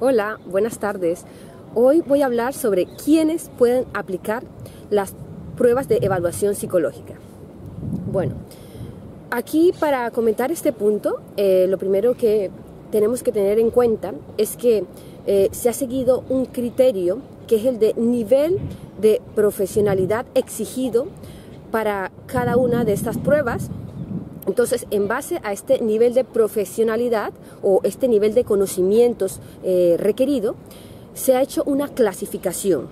Hola, buenas tardes. Hoy voy a hablar sobre quiénes pueden aplicar las pruebas de evaluación psicológica. Bueno, aquí para comentar este punto, eh, lo primero que tenemos que tener en cuenta es que eh, se ha seguido un criterio que es el de nivel de profesionalidad exigido para cada una de estas pruebas entonces, en base a este nivel de profesionalidad o este nivel de conocimientos eh, requerido, se ha hecho una clasificación.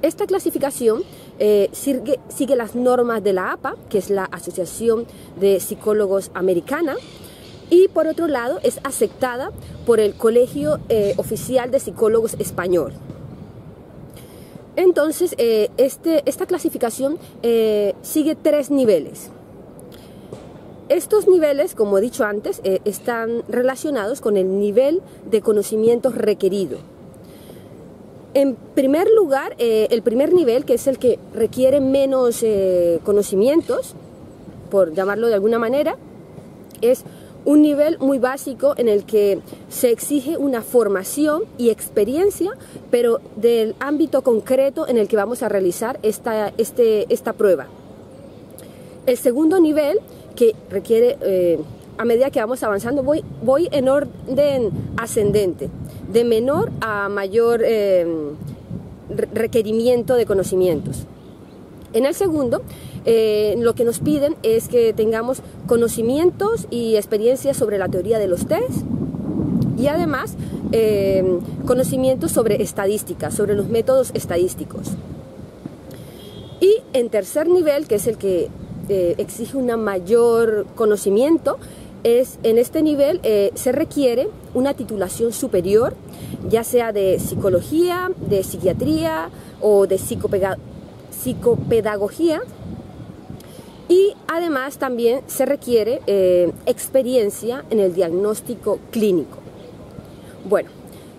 Esta clasificación eh, sigue, las normas de la APA, que es la Asociación de Psicólogos Americana, y por otro lado es aceptada por el Colegio eh, Oficial de Psicólogos Español. Entonces, este, esta clasificación sigue tres niveles. Estos niveles, como he dicho antes, eh, están relacionados con el nivel de conocimiento requerido. En primer lugar, eh, el primer nivel, que es el que requiere menos eh, conocimientos, por llamarlo de alguna manera, es un nivel muy básico en el que se exige una formación y experiencia, pero del ámbito concreto en el que vamos a realizar esta, este, esta prueba. El segundo nivel que requiere, eh, a medida que vamos avanzando, voy, voy en orden ascendente, de menor a mayor eh, requerimiento de conocimientos. En el segundo, eh, lo que nos piden es que tengamos conocimientos y experiencias sobre la teoría de los test y además conocimientos sobre estadística, sobre los métodos estadísticos. Y en tercer nivel, que es el que eh, exige un mayor conocimiento, es en este nivel eh, se requiere una titulación superior, ya sea de psicología, de psiquiatría o de psicopedagogía. Y además también se requiere eh, experiencia en el diagnóstico clínico. Bueno,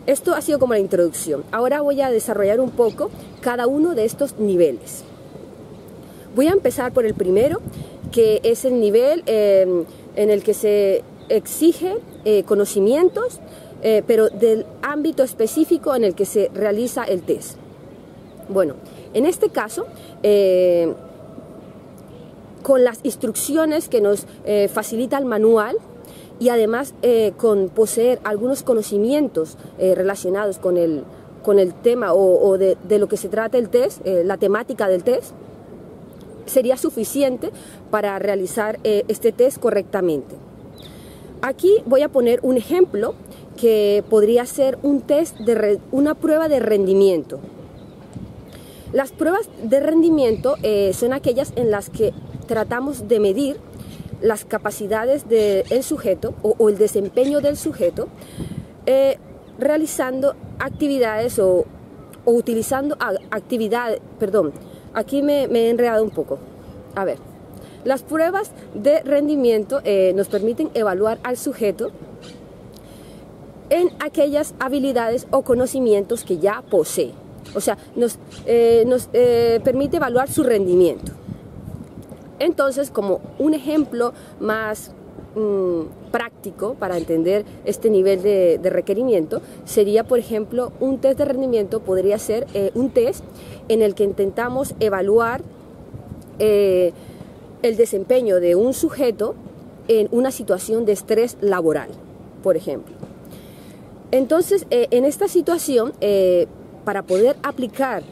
esto ha sido como la introducción. Ahora voy a desarrollar un poco cada uno de estos niveles. Voy a empezar por el primero, que es el nivel em, en el que se exige eh, conocimientos, eh, pero del ámbito específico en el que se realiza el test. Bueno, en este caso, eh, con las instrucciones que nos facilita el manual, y además con poseer algunos conocimientos relacionados con el, con el tema o, de, de, lo que se trata el test, la temática del test, sería suficiente para realizar eh, este test correctamente. Aquí voy a poner un ejemplo que podría ser un test de una prueba de rendimiento. Las pruebas de rendimiento eh, son aquellas en las que tratamos de medir las capacidades del sujeto o, el desempeño del sujeto eh, realizando actividades o, o utilizando actividades, perdón, Aquí me, he enredado un poco. A ver, las pruebas de rendimiento eh, nos permiten evaluar al sujeto en aquellas habilidades o conocimientos que ya posee. O sea, nos, eh, eh, permite evaluar su rendimiento. Entonces, como un ejemplo más mm, práctico para entender este nivel de, requerimiento, sería, por ejemplo, un test de rendimiento podría ser un test en el que intentamos evaluar eh, el desempeño de un sujeto en una situación de estrés laboral, por ejemplo. Entonces, eh, en esta situación, eh, para poder aplicar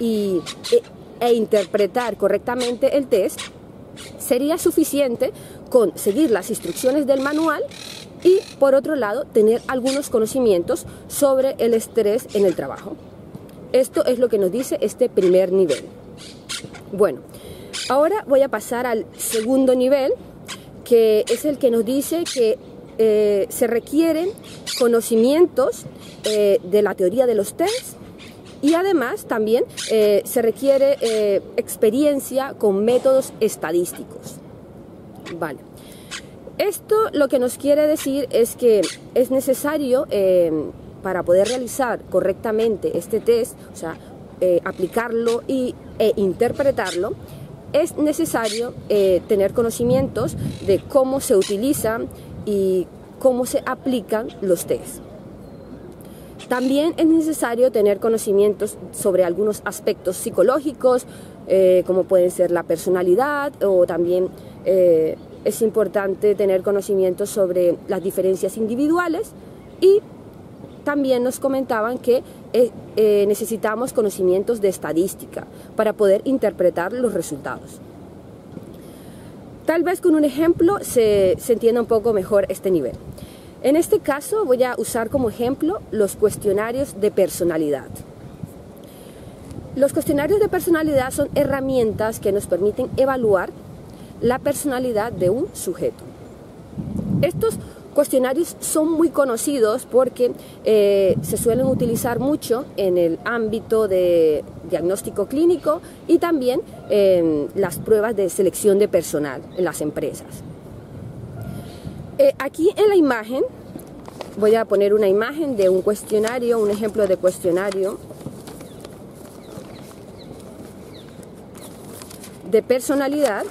y, e, e interpretar correctamente el test, sería suficiente con seguir las instrucciones del manual y, por otro lado, tener algunos conocimientos sobre el estrés en el trabajo. Esto es lo que nos dice este primer nivel. Bueno, ahora voy a pasar al segundo nivel, que es el que nos dice que eh, se requieren conocimientos eh, de la teoría de los test y además también eh, se requiere experiencia con métodos estadísticos. Vale. Esto lo que nos quiere decir es que es necesario para poder realizar correctamente este test, o sea, eh, aplicarlo y, e interpretarlo, es necesario eh, tener conocimientos de cómo se utilizan y cómo se aplican los tests. También es necesario tener conocimientos sobre algunos aspectos psicológicos, eh, como pueden ser la personalidad o también eh, es importante tener conocimientos sobre las diferencias individuales y también nos comentaban que eh, necesitamos conocimientos de estadística para poder interpretar los resultados. Tal vez con un ejemplo se, se entienda un poco mejor este nivel. En este caso voy a usar como ejemplo los cuestionarios de personalidad. Los cuestionarios de personalidad son herramientas que nos permiten evaluar la personalidad de un sujeto. Estos cuestionarios son muy conocidos porque eh, se suelen utilizar mucho en el ámbito de diagnóstico clínico y también en las pruebas de selección de personal en las empresas. Eh, aquí en la imagen voy a poner una imagen de un cuestionario, un ejemplo de cuestionario de personalidad.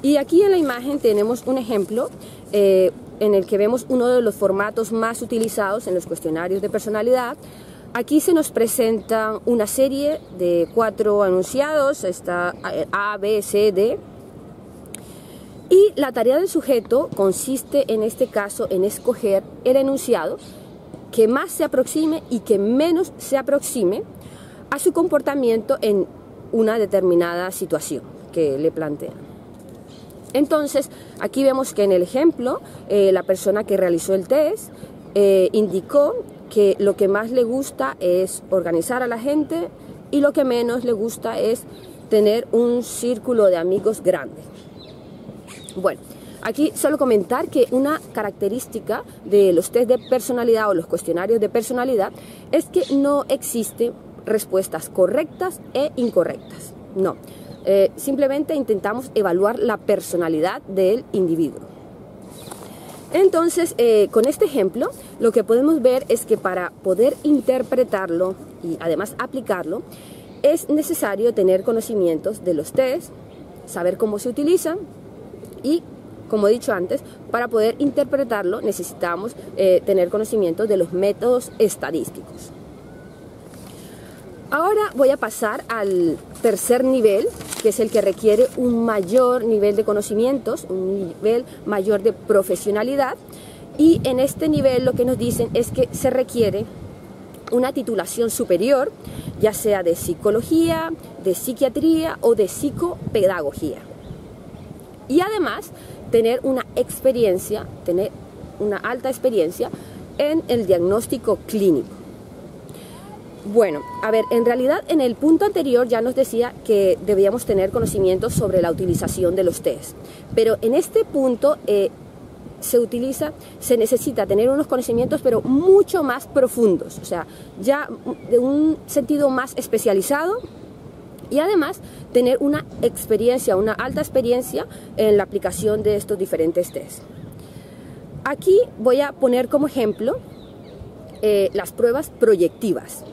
Y aquí en la imagen tenemos un ejemplo eh, en el que vemos uno de los formatos más utilizados en los cuestionarios de personalidad. Aquí se nos presenta una serie de cuatro anunciados, está A, B, C, D, y la tarea del sujeto consiste en este caso en escoger el enunciado que más se aproxime y que menos se aproxime a su comportamiento en una determinada situación que le plantea. Entonces, aquí vemos que en el ejemplo, eh, la persona que realizó el test eh, indicó que lo que más le gusta es organizar a la gente y lo que menos le gusta es tener un círculo de amigos grande. Bueno, aquí solo comentar que una característica de los test de personalidad o los cuestionarios de personalidad es que no existen respuestas correctas e incorrectas. No, eh, simplemente intentamos evaluar la personalidad del individuo. Entonces, eh, con este ejemplo, lo que podemos ver es que para poder interpretarlo y además aplicarlo, es necesario tener conocimientos de los test, saber cómo se utilizan, y como he dicho antes, para poder interpretarlo necesitamos eh, tener conocimiento de los métodos estadísticos. Ahora voy a pasar al tercer nivel, que es el que requiere un mayor nivel de conocimientos, un nivel mayor de profesionalidad. Y en este nivel lo que nos dicen es que se requiere una titulación superior, ya sea de psicología, de psiquiatría o de psicopedagogía y además tener una experiencia, tener una alta experiencia en el diagnóstico clínico. Bueno, a ver, en realidad en el punto anterior ya nos decía que debíamos tener conocimientos sobre la utilización de los test, pero en este punto eh, se utiliza, se necesita tener unos conocimientos pero mucho más profundos, o sea, ya de un sentido más especializado y además tener una experiencia, una alta experiencia en la aplicación de estos diferentes test. Aquí voy a poner como ejemplo eh, las pruebas proyectivas,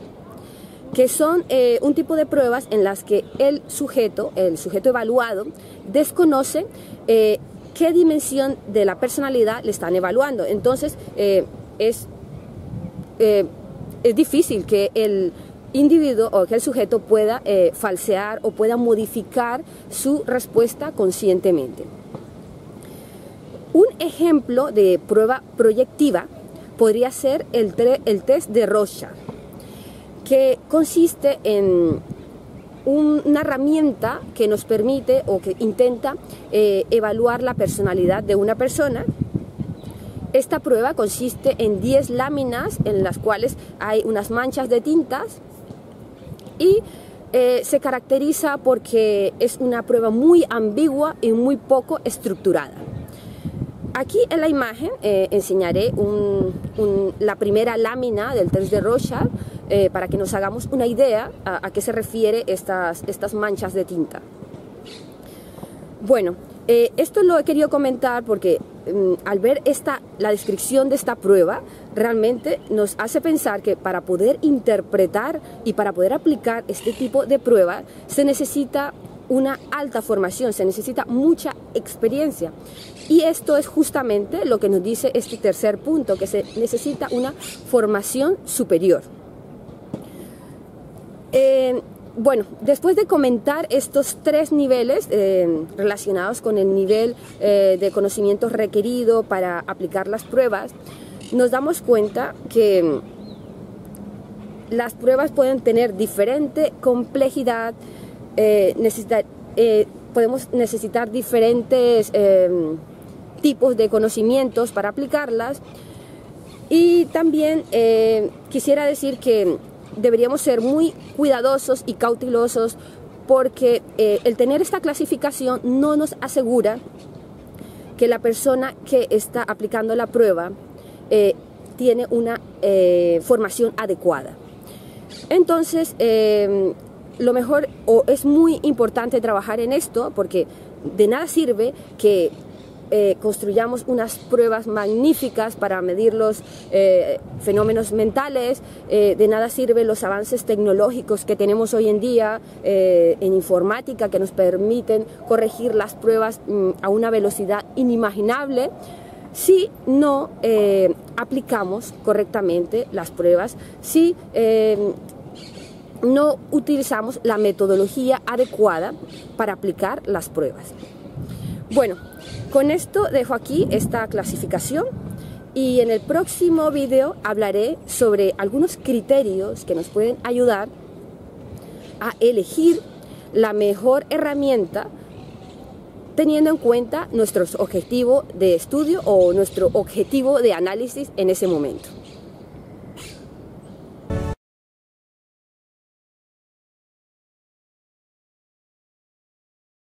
que son eh, un tipo de pruebas en las que el sujeto, el sujeto evaluado, desconoce eh, qué dimensión de la personalidad le están evaluando. Entonces, es, es difícil que el individuo o que el sujeto pueda eh, falsear o pueda modificar su respuesta conscientemente. Un ejemplo de prueba proyectiva podría ser el, test de Rorschach, que consiste en una herramienta que nos permite o que intenta eh, evaluar la personalidad de una persona. Esta prueba consiste en 10 láminas en las cuales hay unas manchas de tintas y eh, se caracteriza porque es una prueba muy ambigua y muy poco estructurada. Aquí en la imagen eh, enseñaré la primera lámina del test de Rorschach eh, para que nos hagamos una idea a, qué se refiere estas, estas manchas de tinta. Bueno, esto lo he querido comentar porque mm, al ver esta, la descripción de esta prueba, realmente nos hace pensar que para poder interpretar y para poder aplicar este tipo de prueba se necesita una alta formación, se necesita mucha experiencia. Y esto es justamente lo que nos dice este tercer punto, que se necesita una formación superior. Eh, bueno, después de comentar estos tres niveles eh, relacionados con el nivel eh, de conocimiento requerido para aplicar las pruebas, nos damos cuenta que las pruebas pueden tener diferente complejidad, podemos necesitar diferentes tipos de conocimientos para aplicarlas. Y también eh, quisiera decir que deberíamos ser muy cuidadosos y cautelosos porque eh, el tener esta clasificación no nos asegura que la persona que está aplicando la prueba eh, tiene una formación adecuada. Entonces, lo mejor o es muy importante trabajar en esto porque de nada sirve que eh, construyamos unas pruebas magníficas para medir los eh, fenómenos mentales. Eh, de nada sirven los avances tecnológicos que tenemos hoy en día en informática que nos permiten corregir las pruebas mm, a una velocidad inimaginable si no aplicamos correctamente las pruebas, si no utilizamos la metodología adecuada para aplicar las pruebas. Bueno, con esto dejo aquí esta clasificación y en el próximo video hablaré sobre algunos criterios que nos pueden ayudar a elegir la mejor herramienta teniendo en cuenta nuestro objetivo de estudio o nuestro objetivo de análisis en ese momento.